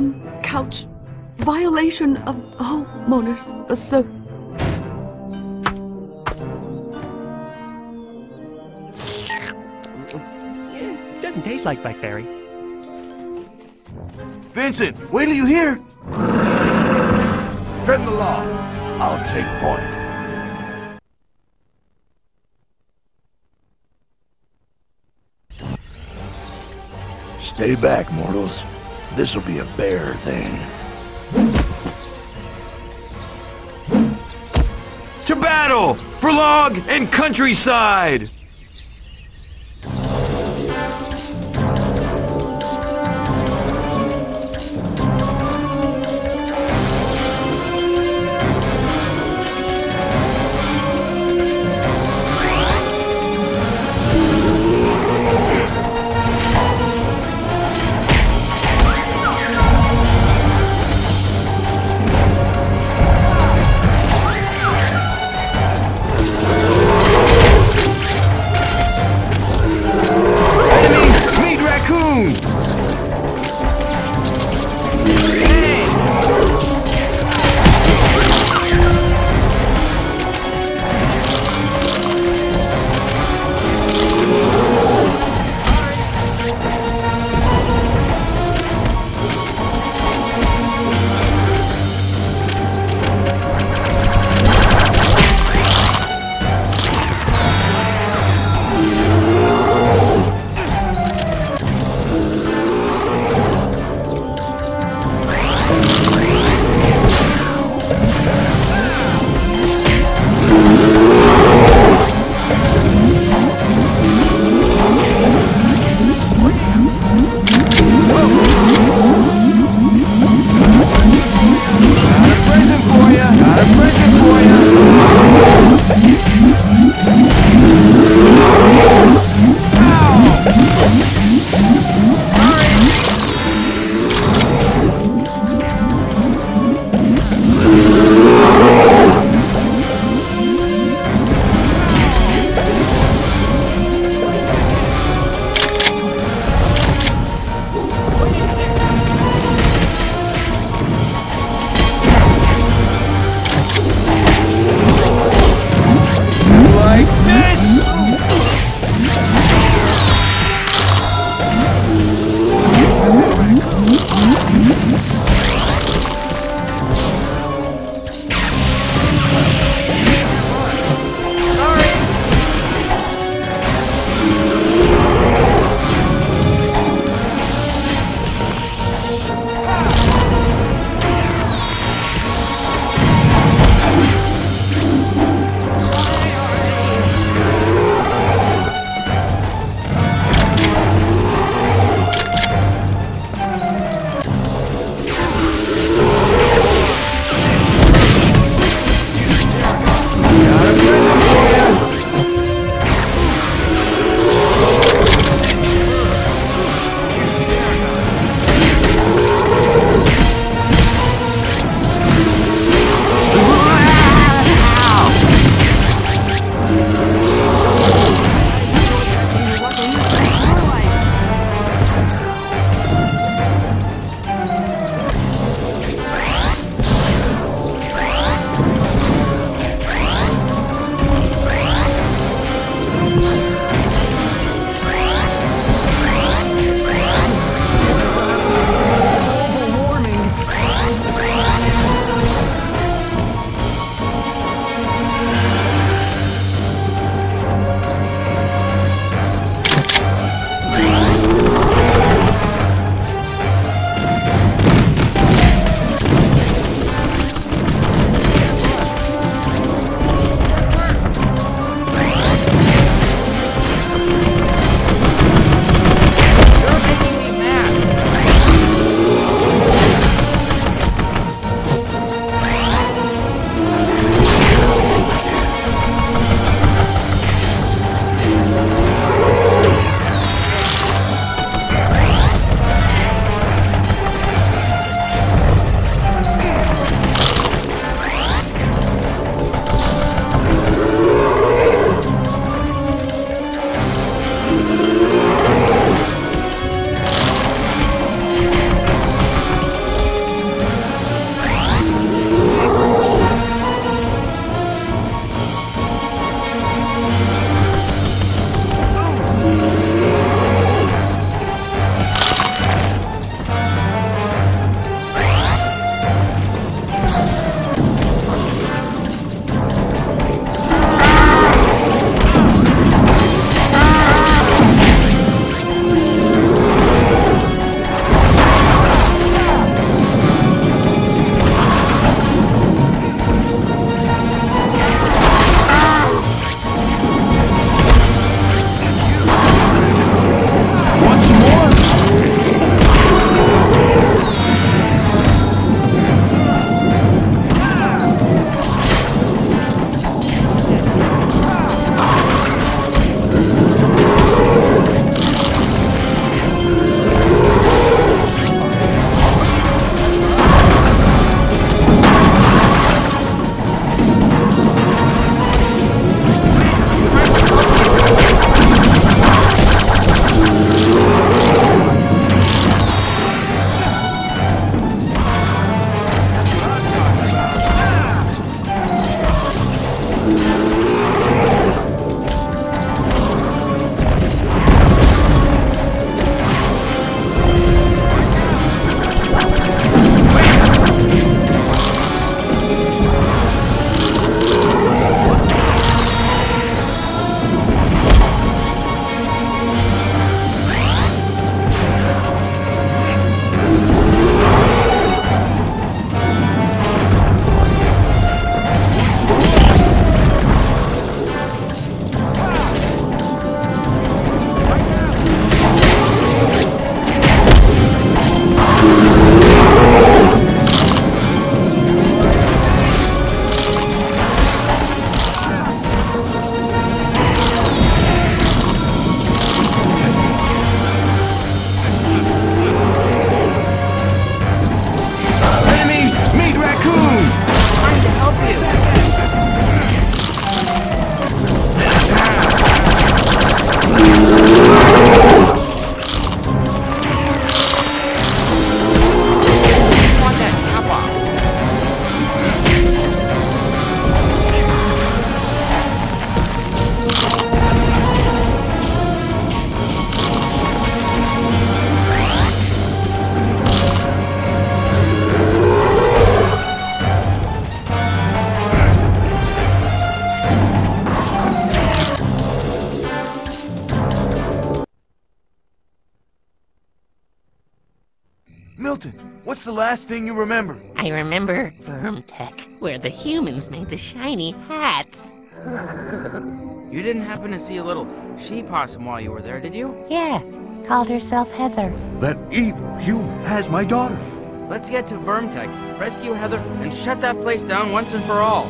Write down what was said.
on couch. Violation of homeowners. So It doesn't taste like blackberry. Vincent, wait till you hear. Defend the law. I'll take point. Stay back, mortals. This'll be a bear thing. To battle for log and countryside! What's the last thing you remember? I remember Vermtech, where the humans made the shiny hats. You didn't happen to see a little she possum while you were there, did you? Yeah, called herself Heather. That evil human has my daughter. Let's get to Vermtech, rescue Heather, and shut that place down once and for all.